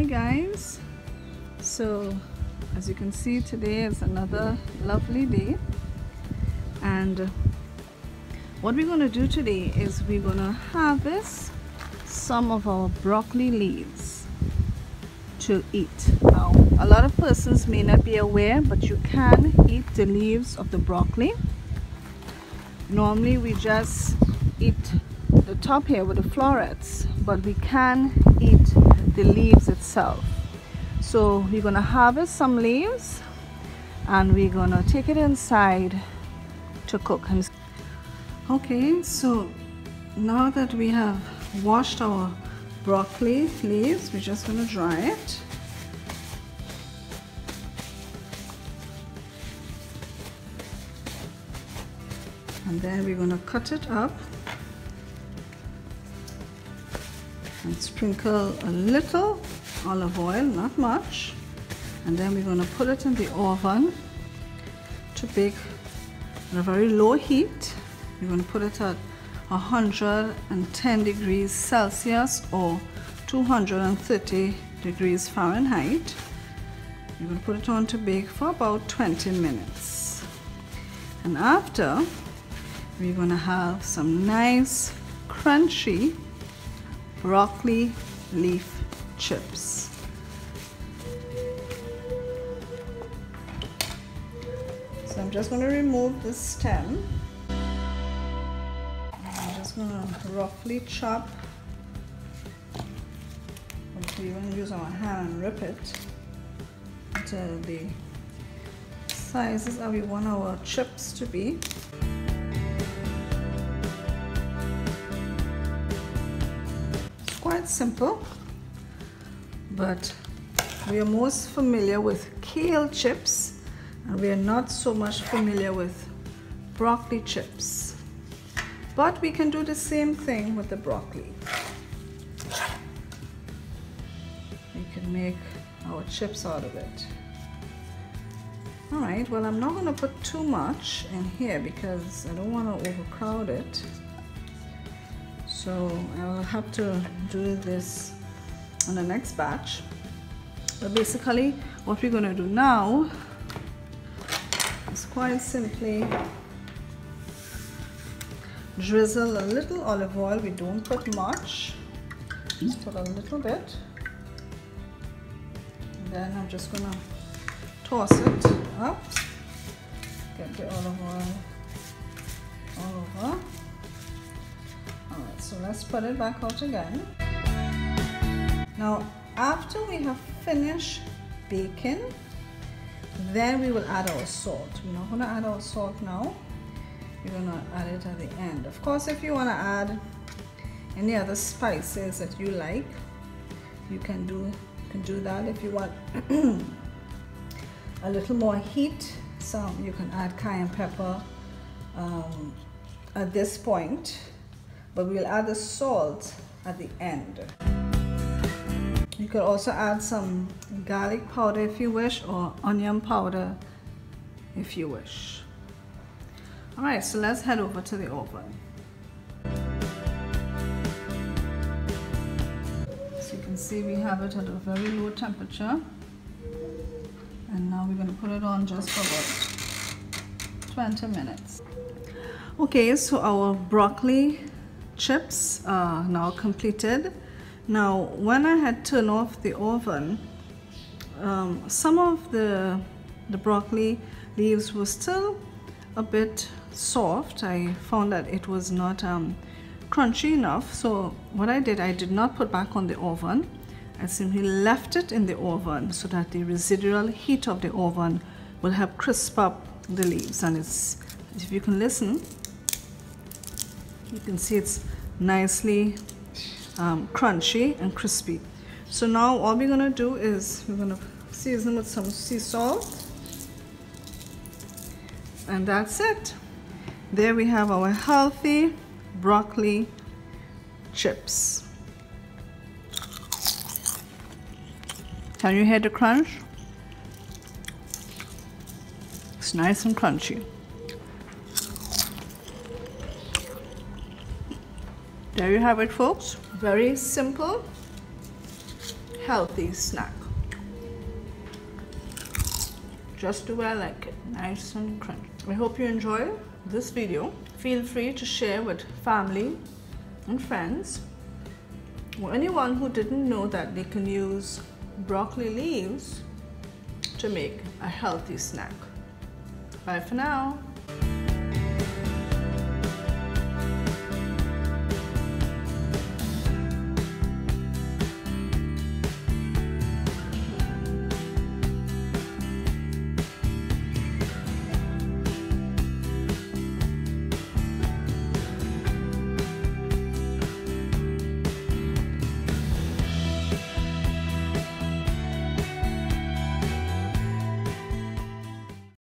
guys. So as you can see today is another lovely day. And what we're going to do today is we're going to harvest some of our broccoli leaves to eat. Now a lot of persons may not be aware but you can eat the leaves of the broccoli. Normally we just eat the top here with the florets but we can eat the leaves itself. So we're gonna harvest some leaves and we're gonna take it inside to cook. Okay so now that we have washed our broccoli leaves we're just gonna dry it. And then we're gonna cut it up and sprinkle a little olive oil, not much. And then we're going to put it in the oven to bake at a very low heat. We're to put it at 110 degrees Celsius or 230 degrees Fahrenheit. We're going to put it on to bake for about 20 minutes. And after, we're going to have some nice crunchy broccoli leaf chips. So I'm just going to remove the stem. I'm just going to roughly chop. we are going to use our hand and rip it until the sizes that we want our chips to be. Simple, but we are most familiar with kale chips and we are not so much familiar with broccoli chips. But we can do the same thing with the broccoli. We can make our chips out of it. All right, well, I'm not gonna put too much in here because I don't wanna overcrowd it so I will have to do this on the next batch. But basically what we're going to do now is quite simply drizzle a little olive oil. We don't put much just put a little bit. And then I'm just gonna toss it up get the olive oil all over so let's put it back out again. Now, after we have finished baking, then we will add our salt. We're not gonna add our salt now. We're gonna add it at the end. Of course, if you wanna add any other spices that you like, you can do, you can do that. If you want a little more heat, some you can add cayenne pepper um, at this point but we'll add the salt at the end. You could also add some garlic powder if you wish or onion powder if you wish. All right, so let's head over to the oven. So you can see we have it at a very low temperature. And now we're gonna put it on just for about 20 minutes. Okay, so our broccoli chips are now completed. Now, when I had turned off the oven, um, some of the, the broccoli leaves were still a bit soft. I found that it was not um, crunchy enough. So what I did, I did not put back on the oven. I simply left it in the oven so that the residual heat of the oven will help crisp up the leaves. And it's, if you can listen, you can see it's nicely um, crunchy and crispy. So now all we're gonna do is we're gonna season with some sea salt. And that's it. There we have our healthy broccoli chips. Can you hear the crunch? It's nice and crunchy. There you have it folks very simple healthy snack. Just the way I like it, nice and crunchy. I hope you enjoy this video. Feel free to share with family and friends or anyone who didn't know that they can use broccoli leaves to make a healthy snack. Bye for now.